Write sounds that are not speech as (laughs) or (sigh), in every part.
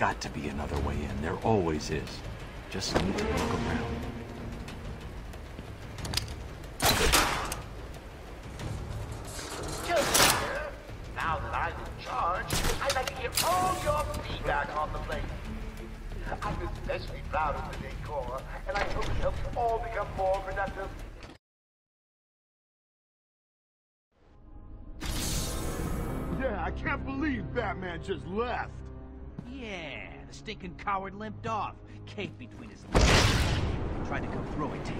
got to be another way in. There always is. Just need to look around. Now that I'm in charge, I'd like to hear all your feedback on the place. I'm especially proud of the decor, and I hope it helps all become more productive. Yeah, I can't believe Batman just left. Yeah, the stinking coward limped off, cape between his legs. Tried to come through it.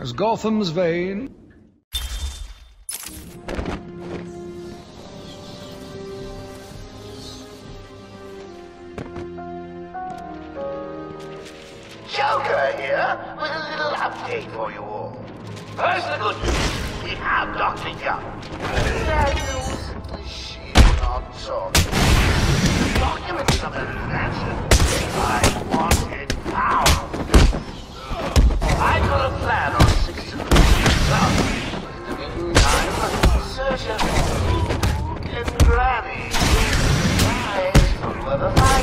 As Gotham's vein. Joker here with a little update for you all. First, the news. We have Dr. Young. Bad news, the shield on top. Documents of an mansion. I wanted power. I got a plan of and Granny. For the fight,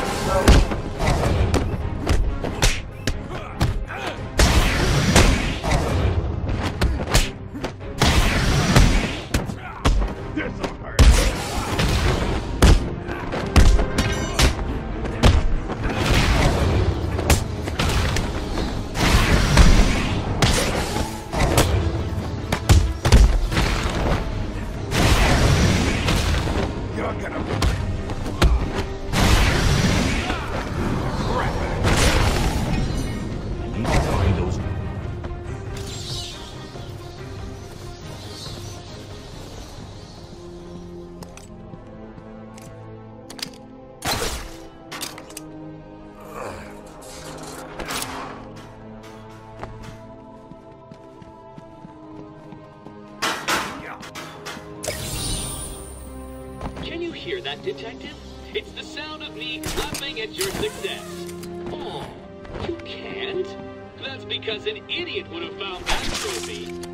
that, Detective? It's the sound of me clapping at your success. Oh, you can't? That's because an idiot would have found that trophy.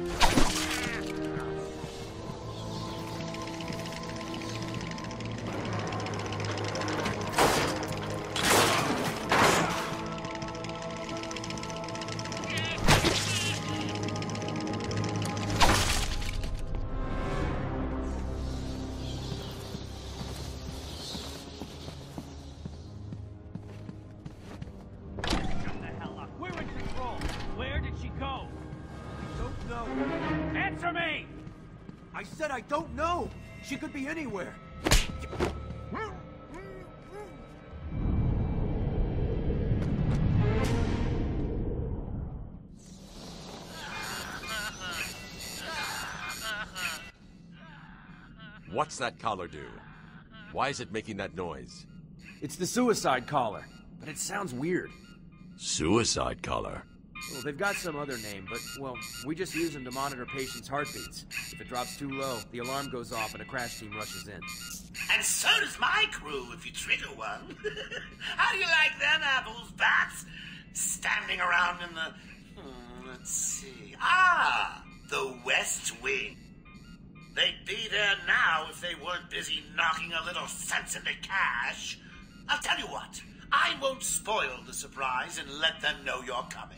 She could be anywhere. What's that collar do? Why is it making that noise? It's the suicide collar, but it sounds weird. Suicide collar. Well, they've got some other name, but, well, we just use them to monitor patients' heartbeats. If it drops too low, the alarm goes off and a crash team rushes in. And so does my crew if you trigger one. (laughs) How do you like them apples, bats? Standing around in the. hmm, let's see. Ah, the West Wing. They'd be there now if they weren't busy knocking a little sense into Cash. I'll tell you what, I won't spoil the surprise and let them know you're coming.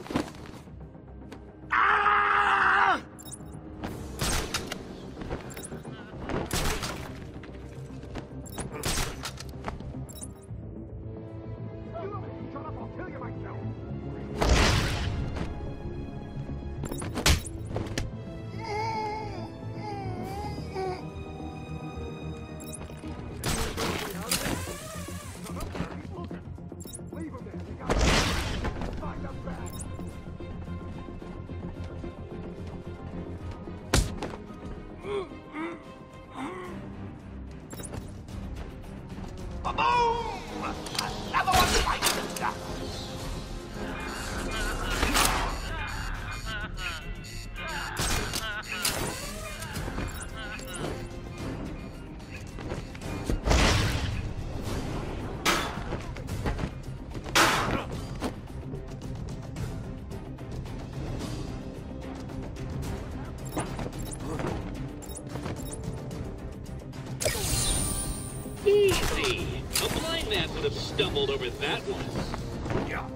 stumbled over that one. Yeah.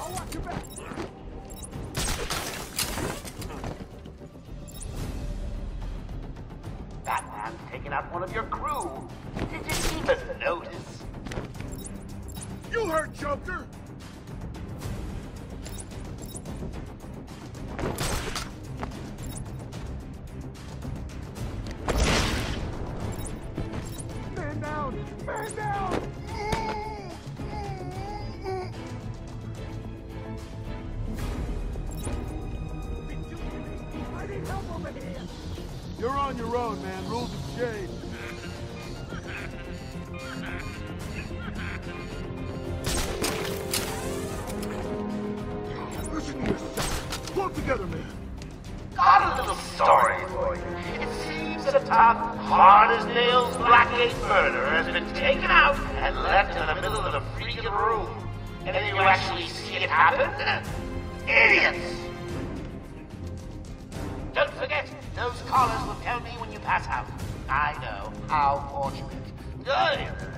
I'll watch your back. Batman's taken out one of your crew. Did you even notice? You heard Joker. Story. It seems that a tough, hard-as-nails Blackgate murderer has been taken out and left in the middle of a freaking room. And then you actually see it happen? Idiots! Don't forget, those callers will tell me when you pass out. I know. How fortunate. Good.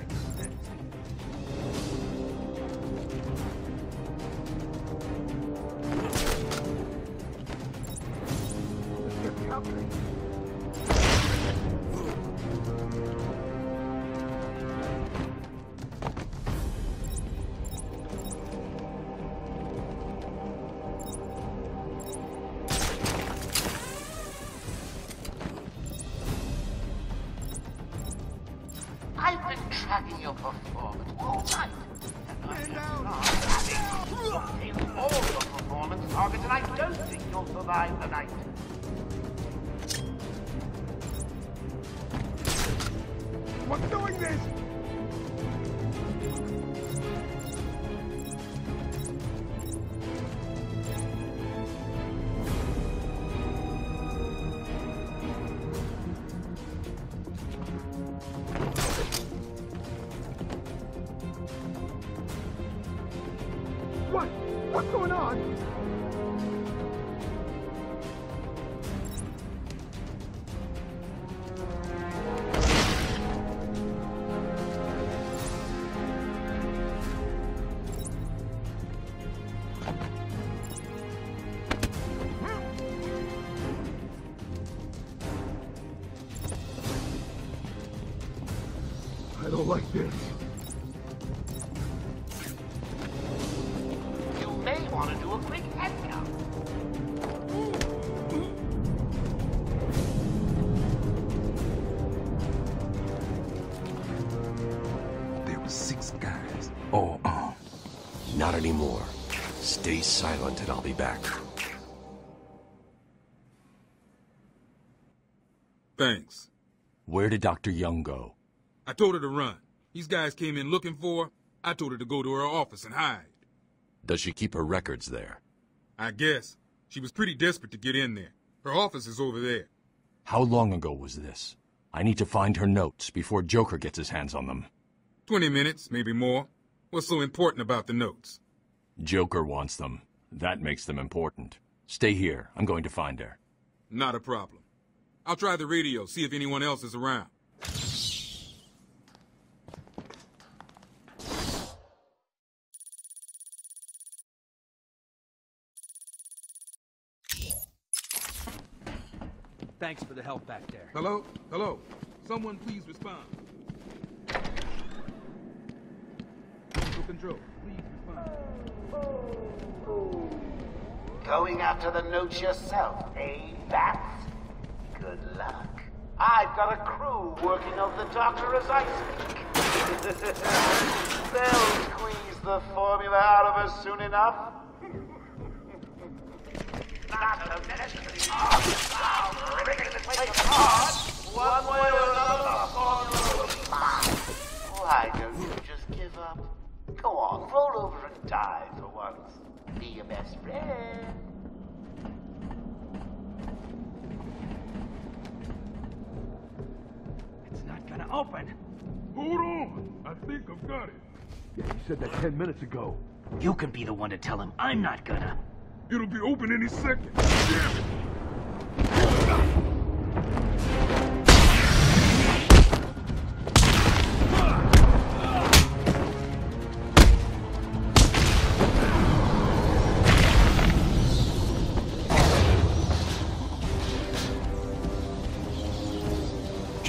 What's going on? Silent and I'll be back. Thanks. Where did Dr. Young go? I told her to run. These guys came in looking for her. I told her to go to her office and hide. Does she keep her records there? I guess. She was pretty desperate to get in there. Her office is over there. How long ago was this? I need to find her notes before Joker gets his hands on them. Twenty minutes, maybe more. What's so important about the notes? Joker wants them. That makes them important. Stay here. I'm going to find her. Not a problem. I'll try the radio, see if anyone else is around. Thanks for the help back there. Hello? Hello? Someone please respond. Central Control, please respond. Oh, oh, oh. Going after the notes yourself, eh, Bats? Good luck. I've got a crew working on the doctor as I speak. (laughs) They'll squeeze the formula out of us soon enough. (laughs) Not minute. Oh, ripping this place apart. One way or another, the formula. Why don't you just give up? Go on, roll over and once. Be your best friend. It's not gonna open. Hold on. I think I've got it. Yeah, you said that ten minutes ago. You can be the one to tell him. I'm not gonna. It'll be open any second. Damn it.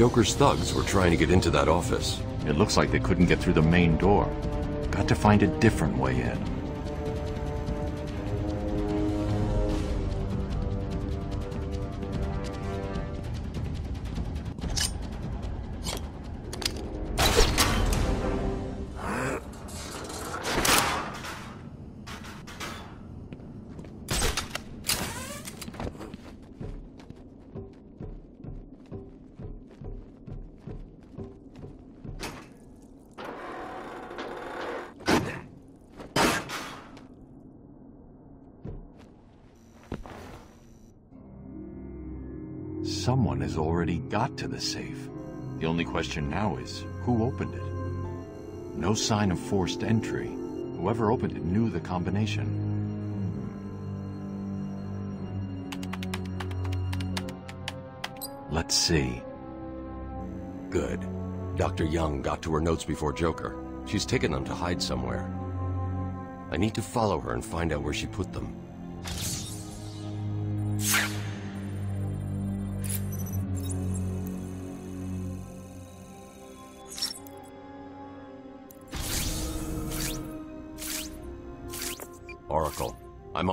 Joker's thugs were trying to get into that office. It looks like they couldn't get through the main door. Got to find a different way in. Someone has already got to the safe. The only question now is, who opened it? No sign of forced entry. Whoever opened it knew the combination. Let's see. Good. Dr. Young got to her notes before Joker. She's taken them to hide somewhere. I need to follow her and find out where she put them.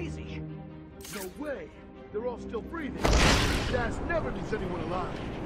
Crazy. No way. They're all still breathing. Gas never leaves anyone alive.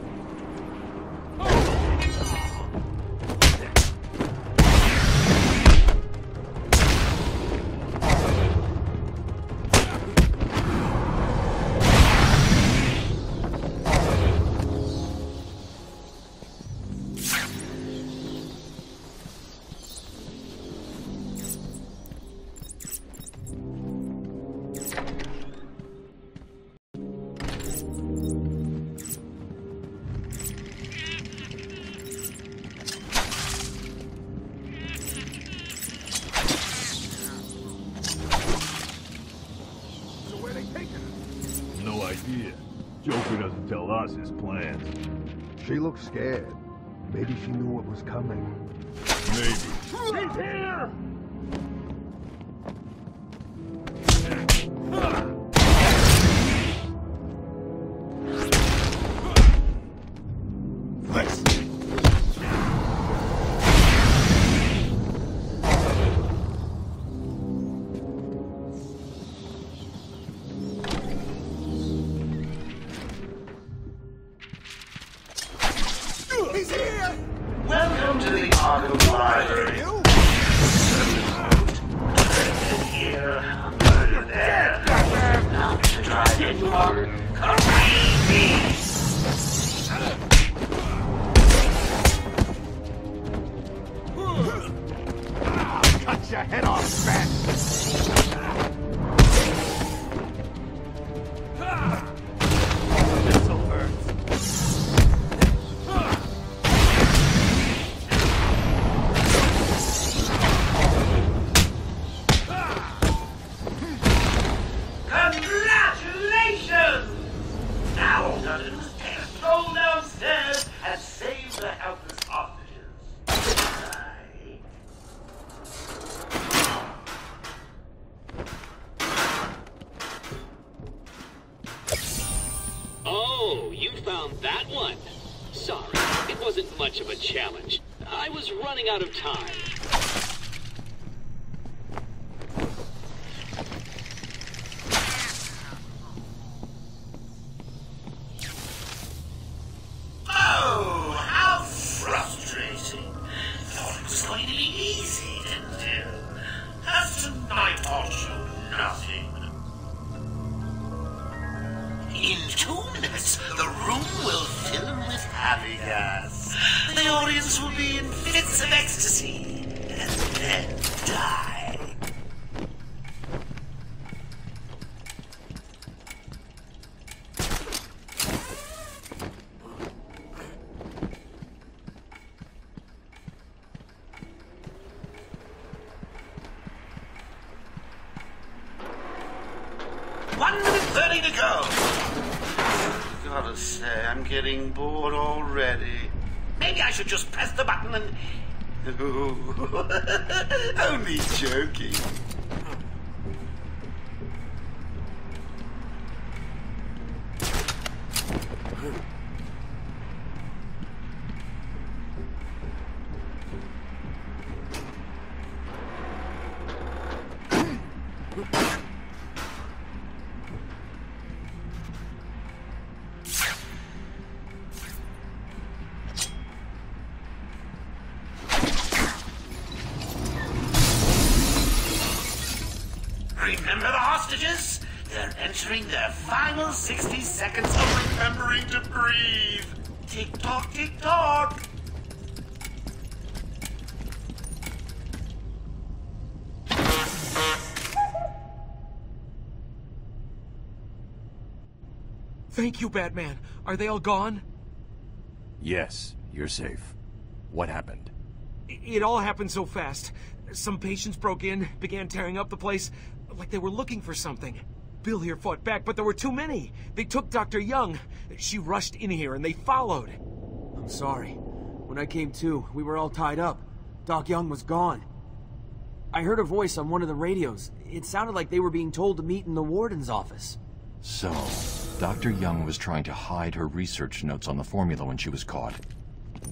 She looked scared. Maybe she knew what was coming. Maybe. He's here! Found that one. Sorry, it wasn't much of a challenge. I was running out of time. Gas. The audience will be in fits of ecstasy and then die. One minute thirty to go. Gotta say, I'm getting bored already. Maybe I should just press the button and. Only joking. Remember the hostages? They're entering their final 60 seconds of remembering to breathe. Tick tock, tick tock. Thank you, Batman. Are they all gone? Yes, you're safe. What happened? It all happened so fast. Some patients broke in, began tearing up the place, like they were looking for something. Bill here fought back, but there were too many. They took Dr. Young. She rushed in here and they followed. I'm sorry. When I came to, we were all tied up. Doc Young was gone. I heard a voice on one of the radios. It sounded like they were being told to meet in the warden's office. So, Dr. Young was trying to hide her research notes on the formula when she was caught.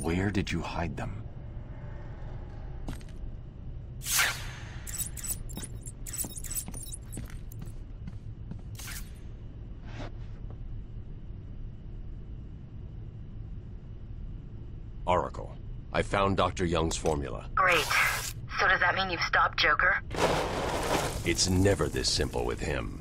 Where did you hide them? Oracle, I found Dr. Young's formula. Great. So does that mean you've stopped Joker? It's never this simple with him.